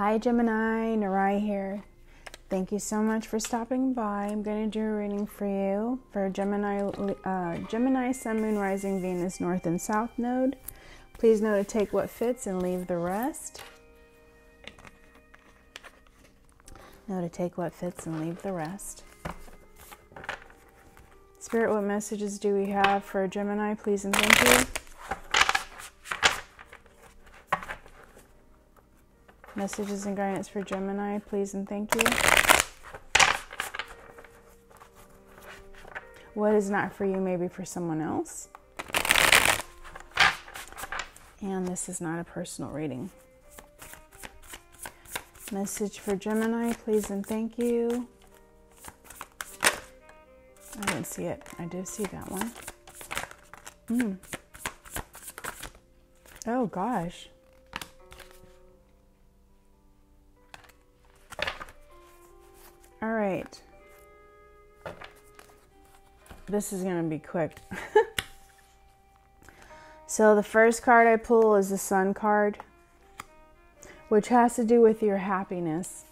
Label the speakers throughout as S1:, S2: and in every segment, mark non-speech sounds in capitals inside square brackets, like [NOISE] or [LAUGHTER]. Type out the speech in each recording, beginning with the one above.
S1: Hi, Gemini. Narai here. Thank you so much for stopping by. I'm going to do a reading for you for Gemini, uh, Gemini, Sun, Moon, Rising, Venus, North and South Node. Please know to take what fits and leave the rest. Know to take what fits and leave the rest. Spirit, what messages do we have for Gemini? Please and thank you. Messages and guidance for Gemini, please and thank you. What is not for you, maybe for someone else. And this is not a personal reading. Message for Gemini, please and thank you. I didn't see it. I did see that one. Hmm. Oh gosh. Right. This is going to be quick. [LAUGHS] so, the first card I pull is the Sun card, which has to do with your happiness.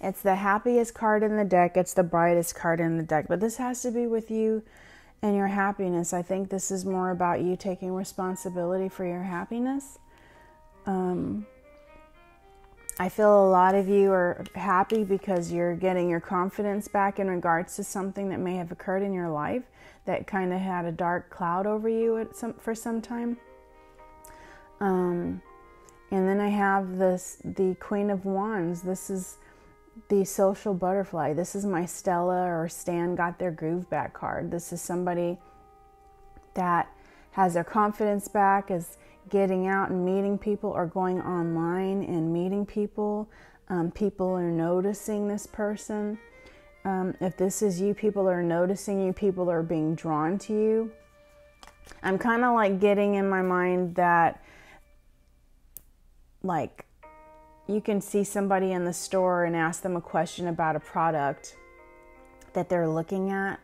S1: It's the happiest card in the deck, it's the brightest card in the deck, but this has to be with you and your happiness. I think this is more about you taking responsibility for your happiness. Um, I feel a lot of you are happy because you're getting your confidence back in regards to something that may have occurred in your life that kind of had a dark cloud over you some for some time. Um, and then I have this the Queen of Wands. This is the social butterfly. This is my Stella or Stan got their groove back card. This is somebody that has their confidence back, is getting out and meeting people or going online and meeting people. Um, people are noticing this person. Um, if this is you, people are noticing you, people are being drawn to you. I'm kind of like getting in my mind that, like, you can see somebody in the store and ask them a question about a product that they're looking at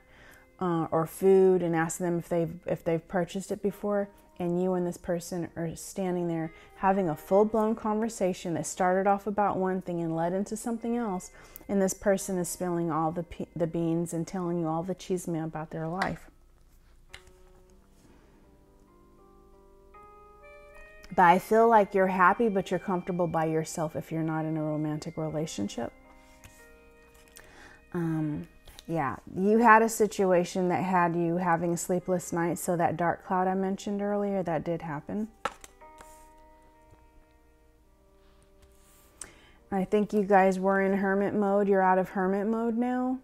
S1: uh, or food and ask them if they've if they've purchased it before and you and this person are standing there having a full blown conversation that started off about one thing and led into something else, and this person is spilling all the, the beans and telling you all the chisme about their life. But I feel like you're happy, but you're comfortable by yourself if you're not in a romantic relationship. Um, yeah, you had a situation that had you having sleepless night, so that dark cloud I mentioned earlier, that did happen. I think you guys were in hermit mode. You're out of hermit mode now.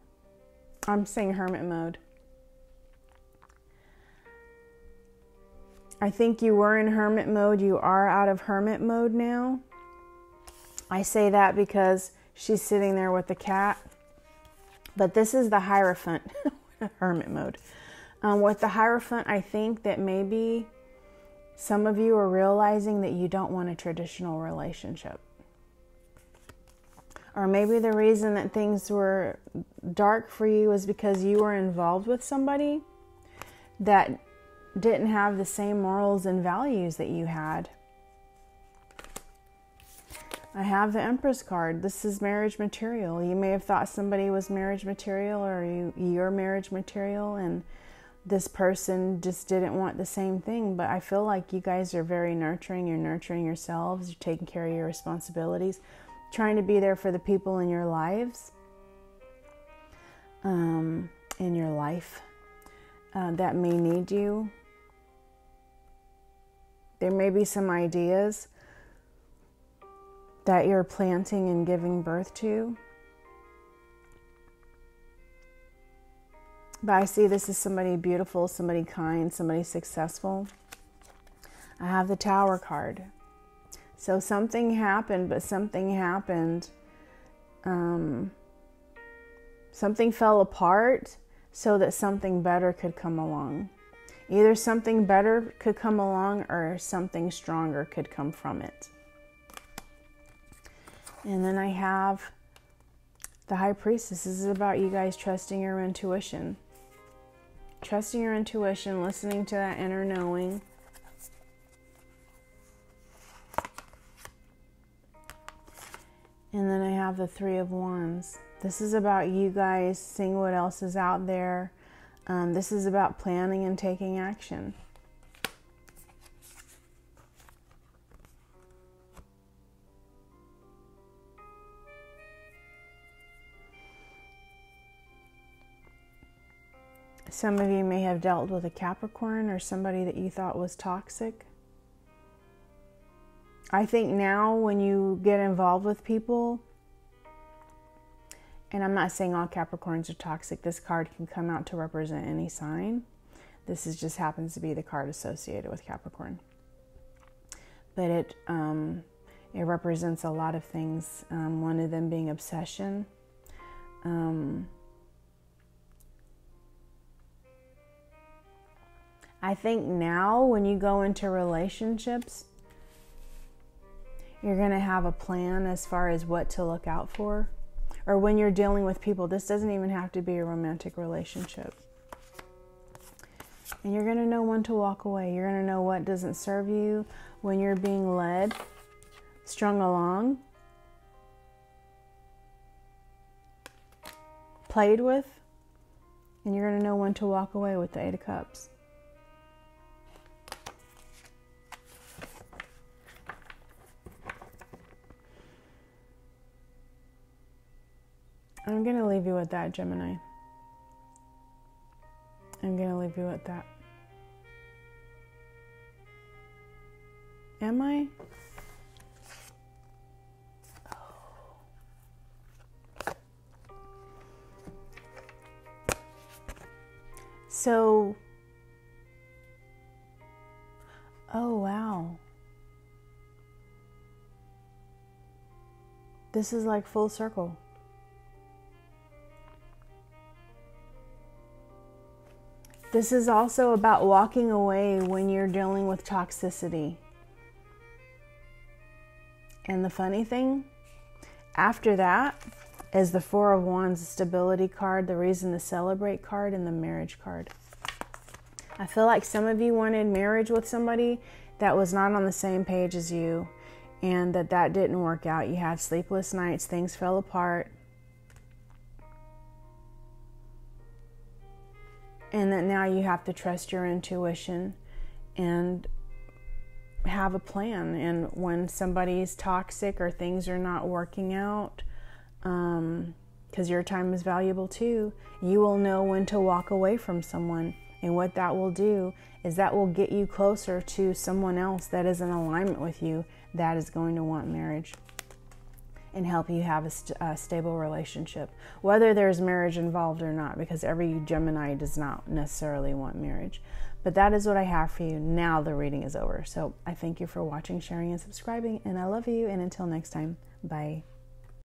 S1: I'm saying hermit mode. I think you were in hermit mode. You are out of hermit mode now. I say that because she's sitting there with the cat but this is the Hierophant, [LAUGHS] hermit mode. Um, with the Hierophant, I think that maybe some of you are realizing that you don't want a traditional relationship. Or maybe the reason that things were dark for you is because you were involved with somebody that didn't have the same morals and values that you had. I have the Empress card. This is marriage material. You may have thought somebody was marriage material or you, you're marriage material, and this person just didn't want the same thing. But I feel like you guys are very nurturing. You're nurturing yourselves, you're taking care of your responsibilities, trying to be there for the people in your lives, um, in your life uh, that may need you. There may be some ideas that you're planting and giving birth to. But I see this as somebody beautiful, somebody kind, somebody successful. I have the Tower card. So something happened, but something happened. Um, something fell apart so that something better could come along. Either something better could come along or something stronger could come from it. And then I have the High Priestess. This is about you guys trusting your intuition. Trusting your intuition, listening to that inner knowing. And then I have the Three of Wands. This is about you guys seeing what else is out there. Um, this is about planning and taking action. Some of you may have dealt with a Capricorn or somebody that you thought was toxic. I think now when you get involved with people, and I'm not saying all Capricorns are toxic, this card can come out to represent any sign. This is just happens to be the card associated with Capricorn. But it um, it represents a lot of things. Um, one of them being obsession. Um, I think now when you go into relationships, you're going to have a plan as far as what to look out for. Or when you're dealing with people, this doesn't even have to be a romantic relationship. And you're going to know when to walk away. You're going to know what doesn't serve you when you're being led, strung along, played with, and you're going to know when to walk away with the Eight of Cups. I'm going to leave you with that, Gemini. I'm going to leave you with that. Am I? So, oh wow. This is like full circle. This is also about walking away when you're dealing with toxicity. And the funny thing, after that is the Four of Wands stability card, the reason to celebrate card, and the marriage card. I feel like some of you wanted marriage with somebody that was not on the same page as you and that that didn't work out. You had sleepless nights, things fell apart. And that now you have to trust your intuition and have a plan. And when somebody's toxic or things are not working out, because um, your time is valuable too, you will know when to walk away from someone. And what that will do is that will get you closer to someone else that is in alignment with you that is going to want marriage and help you have a, st- a, stable relationship, whether there's marriage involved or not, because every Gemini does not necessarily want marriage. But that is what I have for you. Now the reading is over. So I thank you for watching, sharing, and subscribing, and I love you. And until next time, bye.